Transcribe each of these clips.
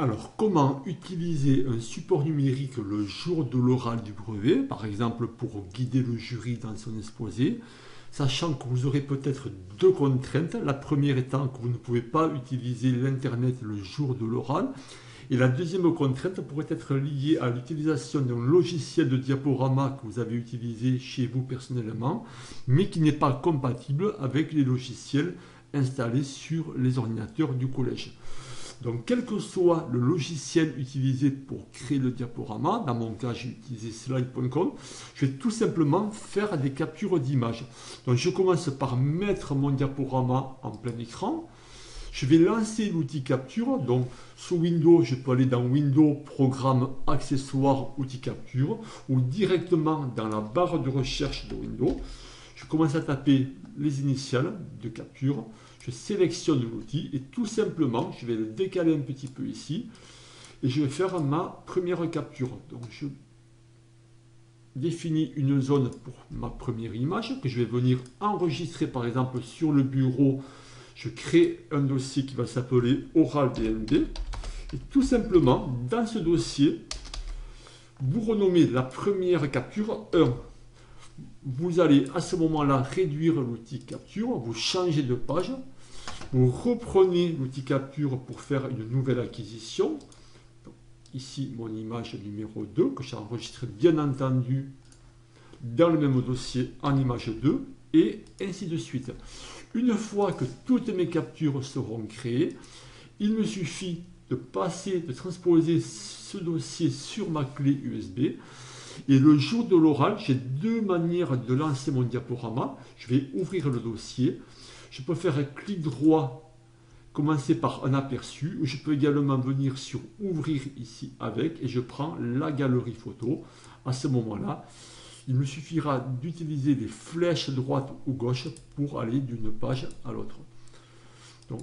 Alors, comment utiliser un support numérique le jour de l'oral du brevet, par exemple pour guider le jury dans son exposé, sachant que vous aurez peut-être deux contraintes. La première étant que vous ne pouvez pas utiliser l'Internet le jour de l'oral. Et la deuxième contrainte pourrait être liée à l'utilisation d'un logiciel de diaporama que vous avez utilisé chez vous personnellement, mais qui n'est pas compatible avec les logiciels installés sur les ordinateurs du collège. Donc, quel que soit le logiciel utilisé pour créer le diaporama, dans mon cas, j'ai utilisé slide.com, je vais tout simplement faire des captures d'images. Donc, je commence par mettre mon diaporama en plein écran. Je vais lancer l'outil capture. Donc, sous Windows, je peux aller dans Windows, Programme, Accessoires, Outils capture, ou directement dans la barre de recherche de Windows. Je commence à taper les initiales de capture je sélectionne l'outil et tout simplement, je vais le décaler un petit peu ici et je vais faire ma première capture. Donc je définis une zone pour ma première image que je vais venir enregistrer par exemple sur le bureau. Je crée un dossier qui va s'appeler Oral DND et tout simplement dans ce dossier, vous renommez la première capture 1 vous allez à ce moment-là réduire l'outil capture, vous changez de page, vous reprenez l'outil capture pour faire une nouvelle acquisition. ici, mon image numéro 2, que j'ai enregistré bien entendu dans le même dossier en image 2, et ainsi de suite. Une fois que toutes mes captures seront créées, il me suffit de passer, de transposer ce dossier sur ma clé USB. Et le jour de l'oral, j'ai deux manières de lancer mon diaporama. Je vais ouvrir le dossier. Je peux faire un clic droit, commencer par un aperçu. Je peux également venir sur ouvrir ici avec et je prends la galerie photo. À ce moment-là, il me suffira d'utiliser des flèches droite ou gauche pour aller d'une page à l'autre. Donc,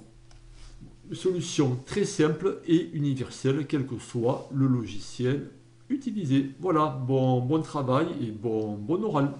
solution très simple et universelle, quel que soit le logiciel utilisé. Voilà, bon, bon travail et bon, bon oral.